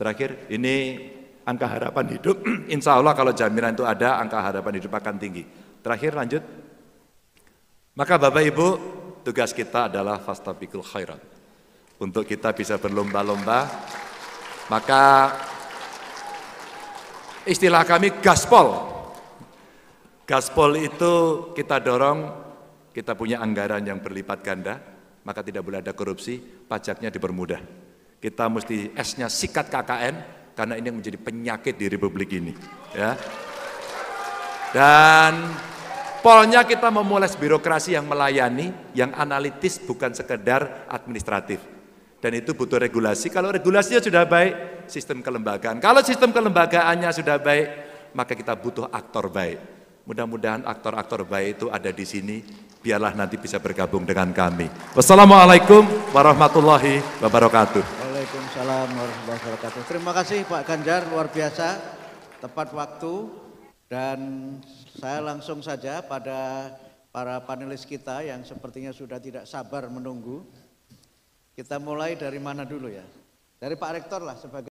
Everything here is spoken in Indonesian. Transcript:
Terakhir, ini angka harapan hidup, insya Allah kalau jaminan itu ada, angka harapan hidup akan tinggi. Terakhir lanjut. Maka Bapak Ibu, tugas kita adalah fastabikul khairat. Untuk kita bisa berlomba-lomba, maka istilah kami gaspol. Gaspol itu kita dorong, kita punya anggaran yang berlipat ganda, maka tidak boleh ada korupsi, pajaknya dipermudah. Kita mesti S-nya sikat KKN, karena ini menjadi penyakit di Republik ini. Ya. Dan polnya kita memulai birokrasi yang melayani, yang analitis bukan sekedar administratif. Dan itu butuh regulasi. Kalau regulasinya sudah baik, sistem kelembagaan. Kalau sistem kelembagaannya sudah baik, maka kita butuh aktor baik. Mudah-mudahan aktor-aktor baik itu ada di sini. Biarlah nanti bisa bergabung dengan kami. Wassalamualaikum warahmatullahi wabarakatuh. Waalaikumsalam warahmatullahi wabarakatuh. Terima kasih Pak Ganjar, luar biasa, tepat waktu. Dan saya langsung saja pada para panelis kita yang sepertinya sudah tidak sabar menunggu. Kita mulai dari mana dulu ya? Dari Pak Rektor lah sebagai